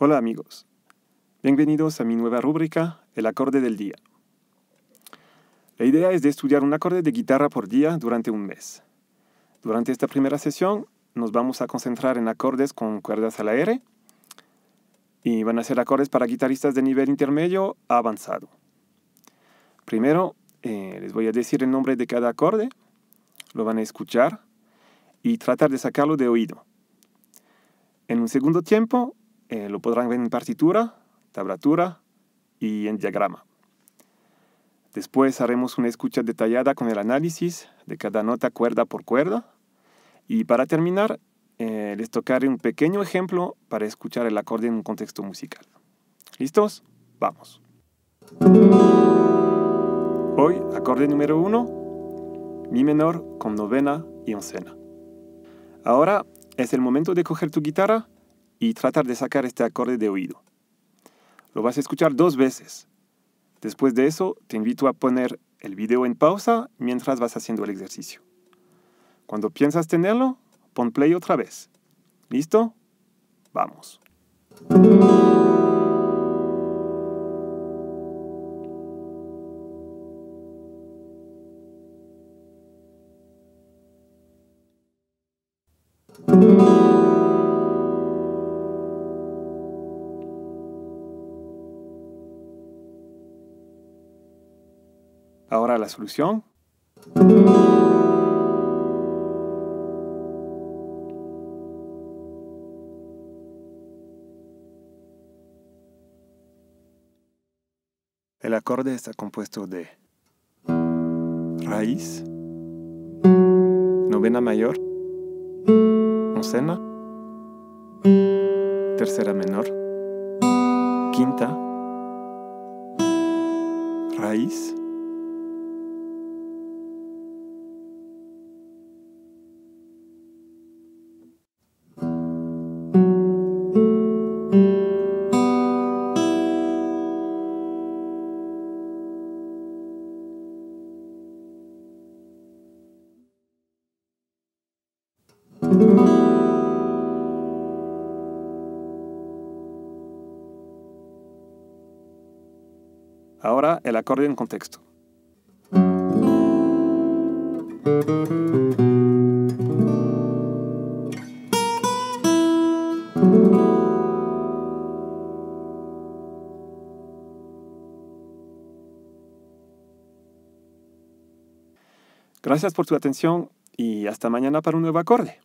Hola amigos, bienvenidos a mi nueva rúbrica, el acorde del día. La idea es de estudiar un acorde de guitarra por día durante un mes. Durante esta primera sesión nos vamos a concentrar en acordes con cuerdas al aire y van a ser acordes para guitarristas de nivel intermedio a avanzado. Primero eh, les voy a decir el nombre de cada acorde, lo van a escuchar y tratar de sacarlo de oído. En un segundo tiempo eh, lo podrán ver en partitura, tablatura y en diagrama. Después haremos una escucha detallada con el análisis de cada nota cuerda por cuerda. Y para terminar, eh, les tocaré un pequeño ejemplo para escuchar el acorde en un contexto musical. ¿Listos? Vamos. Hoy, acorde número uno, mi menor con novena y oncena. Ahora es el momento de coger tu guitarra y tratar de sacar este acorde de oído. Lo vas a escuchar dos veces. Después de eso, te invito a poner el video en pausa mientras vas haciendo el ejercicio. Cuando piensas tenerlo, pon play otra vez. ¿Listo? Vamos. Ahora la solución. El acorde está compuesto de raíz, novena mayor, oncena, tercera menor, quinta, raíz, Ahora el acorde en contexto. Gracias por tu atención y hasta mañana para un nuevo acorde.